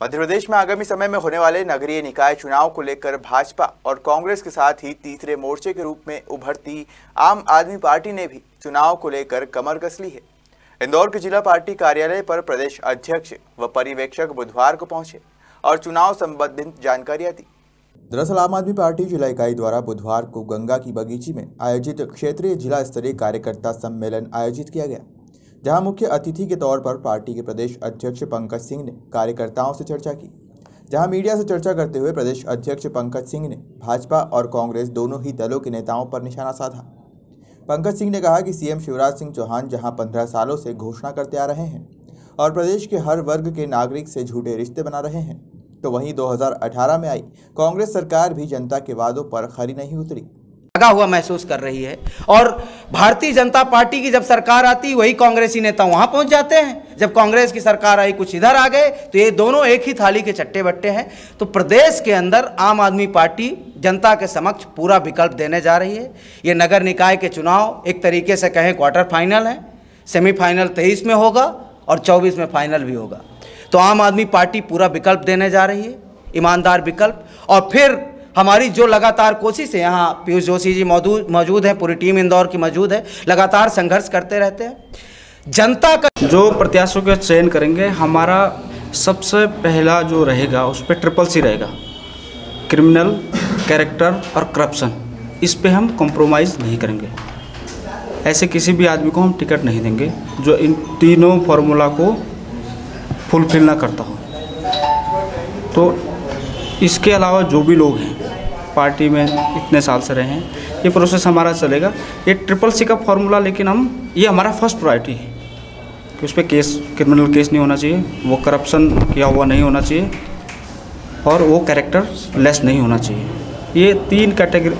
मध्य प्रदेश में आगामी समय में होने वाले नगरीय निकाय चुनाव को लेकर भाजपा और कांग्रेस के साथ ही तीसरे मोर्चे के रूप में उभरती आम आदमी पार्टी ने भी चुनाव को लेकर कमर कस ली है। इंदौर के जिला पार्टी कार्यालय पर प्रदेश अध्यक्ष व पर्यवेक्षक बुधवार को पहुँचे और चुनाव संबंधित जानकारियाँ दी। दरअसल आम आदमी पार्टी जिला इकाई द्वारा बुधवार को गंगा की बगीची में आयोजित क्षेत्रीय जिला स्तरीय कार्यकर्ता सम्मेलन आयोजित किया गया। जहाँ मुख्य अतिथि के तौर पर पार्टी के प्रदेश अध्यक्ष पंकज सिंह ने कार्यकर्ताओं से चर्चा की, जहाँ मीडिया से चर्चा करते हुए प्रदेश अध्यक्ष पंकज सिंह ने भाजपा और कांग्रेस दोनों ही दलों के नेताओं पर निशाना साधा। पंकज सिंह ने कहा कि सीएम शिवराज सिंह चौहान जहाँ पंद्रह सालों से घोषणा करते आ रहे हैं और प्रदेश के हर वर्ग के नागरिक से झूठे रिश्ते बना रहे हैं तो वहीं 2018 में आई कांग्रेस सरकार भी जनता के वादों पर खरी नहीं उतरी। लगा हुआ महसूस कर रही है। और भारतीय जनता पार्टी की जब सरकार आती, वही कांग्रेसी नेता वहाँ पहुँच जाते हैं। जब कांग्रेस की सरकार आई, कुछ इधर आ गए तो ये दोनों एक ही थाली के चट्टे बट्टे हैं। तो प्रदेश के अंदर आम आदमी पार्टी जनता के समक्ष पूरा विकल्प देने जा रही है। ये नगर निकाय के चुनाव एक तरीके से कहें क्वार्टर फाइनल है। सेमीफाइनल तेईस में होगा और चौबीस में फाइनल भी होगा। तो आम आदमी पार्टी पूरा विकल्प देने जा रही है, ईमानदार विकल्प। और फिर हमारी जो लगातार कोशिश है, यहाँ पीयूष जोशी जी मौजूद मौजूद है, पूरी टीम इंदौर की मौजूद है, लगातार संघर्ष करते रहते हैं। जनता का जो प्रत्याशियों का चयन करेंगे, हमारा सबसे पहला जो रहेगा, उस पर ट्रिपल सी रहेगा। क्रिमिनल, कैरेक्टर और करप्शन, इस पर हम कॉम्प्रोमाइज़ नहीं करेंगे। ऐसे किसी भी आदमी को हम टिकट नहीं देंगे, जो इन तीनों फार्मूला को फुलफिल ना करता हो। तो इसके अलावा जो भी लोग हैं पार्टी में इतने साल से रहे हैं। ये प्रोसेस हमारा चलेगा। ये ट्रिपल सी का फॉर्मूला लेकिन हम, ये हमारा फ़र्स्ट प्रायोरिटी है। कि उस पर केस क्रिमिनल केस नहीं होना चाहिए। वो करप्शन किया हुआ नहीं होना चाहिए। और वो कैरेक्टर लेस नहीं होना चाहिए। ये तीन कैटेगरी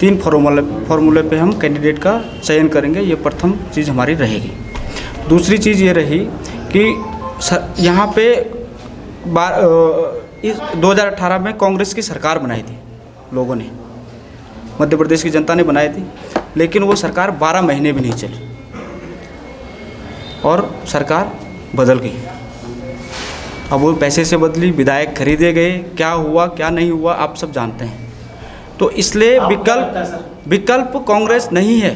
तीन फॉर्मूले फॉर्मूले पे हम कैंडिडेट का चयन करेंगे। ये प्रथम चीज़ हमारी रहेगी। दूसरी चीज़ ये रही कि यहाँ पे बार इस 2018 में कांग्रेस की सरकार बनाई थी। लोगों ने। मध्य प्रदेश की जनता ने बनाई थी लेकिन वो सरकार 12 महीने भी नहीं चली। और सरकार बदल गई। अब वो पैसे से बदली विधायक खरीदे गए क्या हुआ क्या नहीं हुआ आप सब जानते हैं। तो इसलिए विकल्प विकल्प कांग्रेस नहीं है।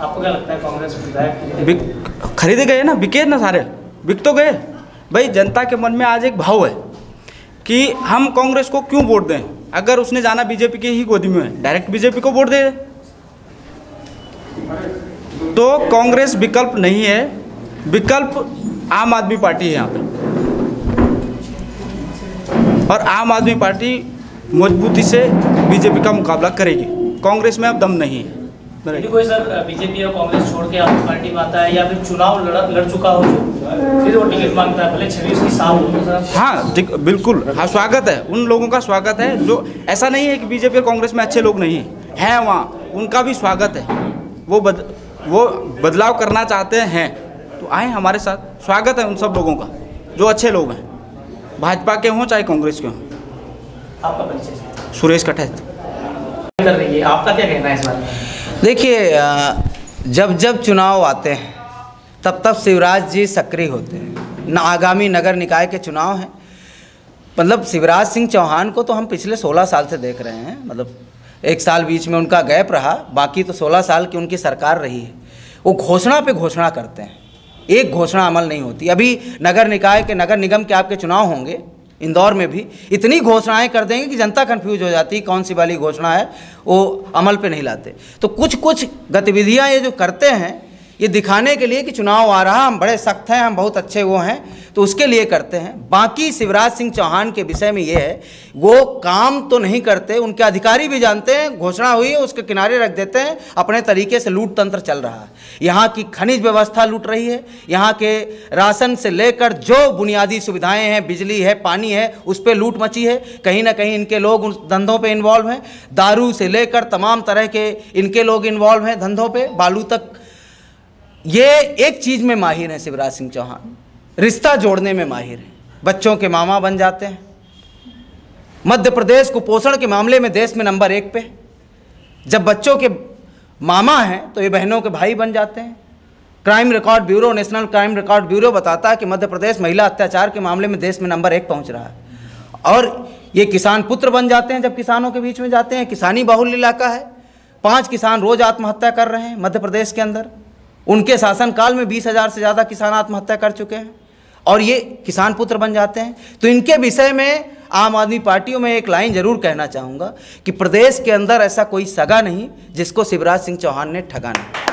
आपको क्या लगता है कांग्रेस विधायक खरीदे गए ना बिके ना सारे बिक तो गए। भाई जनता के मन में आज एक भाव है कि हम कांग्रेस को क्यों वोट दें? अगर उसने जाना बीजेपी की ही गोदी में डायरेक्ट बीजेपी को वोट दे। तो कांग्रेस विकल्प नहीं है, विकल्प आम आदमी पार्टी है यहाँ पे। और आम आदमी पार्टी मजबूती से बीजेपी का मुकाबला करेगी। कांग्रेस में अब दम नहीं है। यदि कोई सर बीजेपी और कांग्रेस छोड़ के आपकी पार्टी में आता है या फिर चुनाव लड़ लड़ चुका हो जो फिर वो टिकट माँगता है भले छवि उसकी साफ़ हो सर। हाँ बिल्कुल। हाँ स्वागत है। उन लोगों का स्वागत है जो ऐसा नहीं है कि बीजेपी और कांग्रेस में अच्छे लोग नहीं हैं। हैं वहाँ उनका भी स्वागत है। वो बद वो बदलाव करना चाहते हैं। तो आए हमारे साथ। स्वागत है उन सब लोगों का जो अच्छे लोग हैं। भाजपा के हों चाहे कांग्रेस के हों। आपका परिचय सुरेश कटैत कर रही है। आपका क्या कहना है इस बारे में? देखिए जब जब चुनाव आते हैं, तब तब शिवराज जी सक्रिय होते हैं। न आगामी नगर निकाय के चुनाव हैं। मतलब शिवराज सिंह चौहान को तो हम पिछले 16 साल से देख रहे हैं। मतलब एक साल बीच में उनका गैप रहा, बाकी तो 16 साल की उनकी सरकार रही है। वो घोषणा पे घोषणा करते हैं। एक घोषणा अमल नहीं होती। अभी नगर निकाय के नगर निगम के आपके चुनाव होंगे। इंदौर में भी इतनी घोषणाएँ कर देंगे कि जनता कंफ्यूज हो जाती है, कौन सी वाली घोषणा है, वो अमल पे नहीं लाते। तो कुछ कुछ गतिविधियाँ ये जो करते हैं, ये दिखाने के लिए कि चुनाव आ रहा, हम बड़े सख्त हैं, हम बहुत अच्छे वो हैं तो उसके लिए करते हैं। बाकी शिवराज सिंह चौहान के विषय में ये है, वो काम तो नहीं करते, उनके अधिकारी भी जानते हैं, घोषणा हुई है, उसके किनारे रख देते हैं, अपने तरीके से लूट तंत्र चल रहा है। यहाँ की खनिज व्यवस्था लूट रही है, यहाँ के राशन से लेकर जो बुनियादी सुविधाएँ हैं, बिजली है, पानी है, उस पर लूट मची है। कहीं ना कहीं इनके लोग उन धंधों पर इन्वॉल्व हैं। दारू से लेकर तमाम तरह के इनके लोग इन्वॉल्व हैं धंधों पर बालू तक, ये एक चीज़ में माहिर है शिवराज सिंह चौहान। रिश्ता जोड़ने में माहिर है। बच्चों के मामा बन जाते हैं। मध्य प्रदेश कुपोषण के मामले में देश में नंबर एक पे। जब बच्चों के मामा हैं तो ये बहनों के भाई बन जाते हैं। Crime record bureau, national crime record bureau बताता है कि मध्य प्रदेश महिला अत्याचार के मामले में देश में नंबर एक पहुँच रहा है। और ये किसान पुत्र बन जाते हैं जब किसानों के बीच में जाते हैं। किसानी बहुल इलाका है। पाँच किसान रोज आत्महत्या कर रहे हैं मध्य प्रदेश के अंदर। उनके शासनकाल में बीस हज़ार से ज़्यादा किसान आत्महत्या कर चुके हैं। और ये किसान पुत्र बन जाते हैं। तो इनके विषय में आम आदमी पार्टियों में एक लाइन ज़रूर कहना चाहूँगा कि प्रदेश के अंदर ऐसा कोई सगा नहीं जिसको शिवराज सिंह चौहान ने ठगा नहीं।